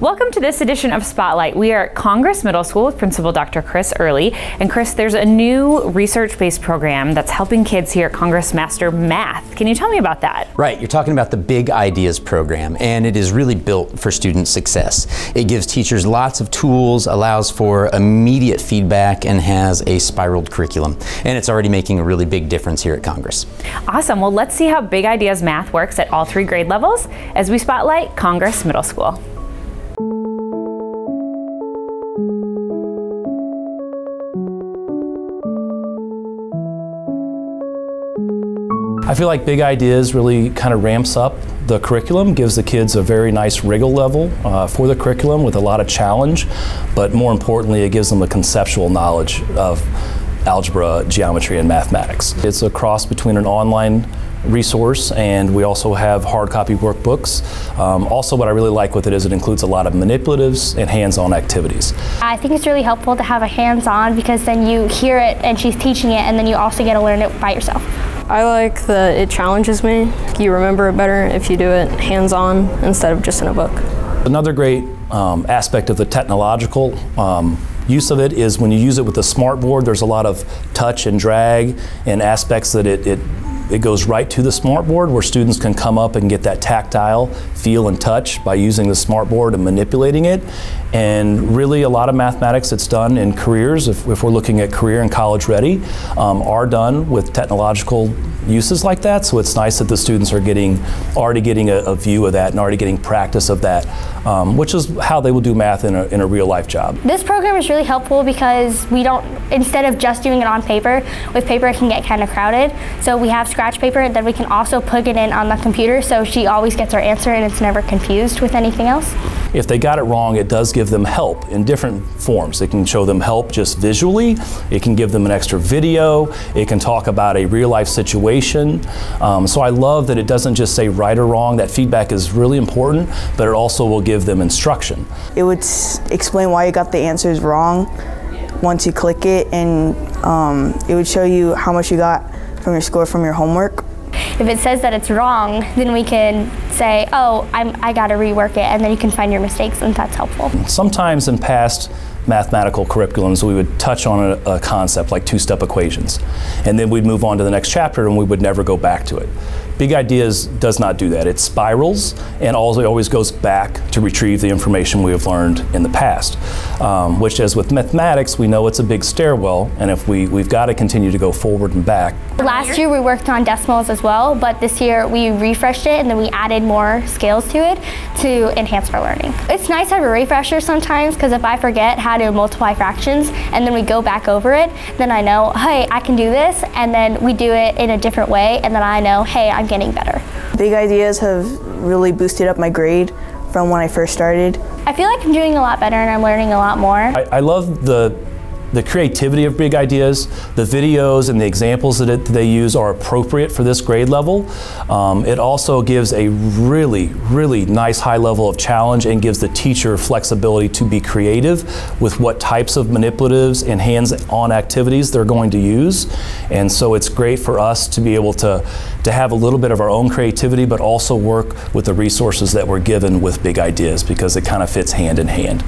Welcome to this edition of Spotlight. We are at Congress Middle School with Principal Dr. Chris Early. And Chris, there's a new research-based program that's helping kids here at Congress master math. Can you tell me about that? Right, you're talking about the Big Ideas program, and it is really built for student success. It gives teachers lots of tools, allows for immediate feedback, and has a spiraled curriculum. And it's already making a really big difference here at Congress. Awesome. Well, let's see how Big Ideas math works at all three grade levels as we spotlight Congress Middle School. I feel like Big Ideas really kind of ramps up the curriculum, gives the kids a very nice wriggle level uh, for the curriculum with a lot of challenge, but more importantly, it gives them a conceptual knowledge of algebra, geometry, and mathematics. It's a cross between an online resource and we also have hard copy workbooks. Um, also what I really like with it is it includes a lot of manipulatives and hands-on activities. I think it's really helpful to have a hands-on because then you hear it and she's teaching it and then you also get to learn it by yourself. I like that it challenges me. You remember it better if you do it hands-on instead of just in a book. Another great um, aspect of the technological um, use of it is when you use it with the smart board, there's a lot of touch and drag and aspects that it, it it goes right to the smartboard where students can come up and get that tactile feel and touch by using the smartboard and manipulating it. And really a lot of mathematics that's done in careers, if, if we're looking at career and college ready, um, are done with technological uses like that. So it's nice that the students are getting already getting a, a view of that and already getting practice of that, um, which is how they will do math in a, in a real life job. This program is really helpful because we don't, instead of just doing it on paper, with paper it can get kind of crowded. So we have scratch paper and then we can also put it in on the computer so she always gets her answer and it's never confused with anything else. If they got it wrong, it does give them help in different forms. It can show them help just visually, it can give them an extra video, it can talk about a real life situation. Um, so I love that it doesn't just say right or wrong, that feedback is really important, but it also will give them instruction. It would explain why you got the answers wrong once you click it, and um, it would show you how much you got from your score from your homework. If it says that it's wrong, then we can say, oh, I'm, I got to rework it, and then you can find your mistakes, and that's helpful. Sometimes in past mathematical curriculums, we would touch on a, a concept like two-step equations, and then we'd move on to the next chapter, and we would never go back to it. Big Ideas does not do that. It spirals and also always goes back to retrieve the information we have learned in the past. Um, which, as with mathematics, we know it's a big stairwell, and if we, we've got to continue to go forward and back. Last year we worked on decimals as well, but this year we refreshed it and then we added more scales to it to enhance our learning. It's nice to have a refresher sometimes because if I forget how to multiply fractions and then we go back over it, then I know, hey, I can do this, and then we do it in a different way, and then I know, hey, I'm getting better. Big ideas have really boosted up my grade from when I first started. I feel like I'm doing a lot better and I'm learning a lot more. I, I love the the creativity of big ideas, the videos and the examples that, it, they use are appropriate for this grade level. Um, it also gives a really, really nice high level of challenge and gives the teacher flexibility to be creative with what types of manipulatives and hands-on activities they're going to use. And so it's great for us to be able to, to have a little bit of our own creativity, but also work with the resources that we're given with big ideas because it kind of fits hand in hand.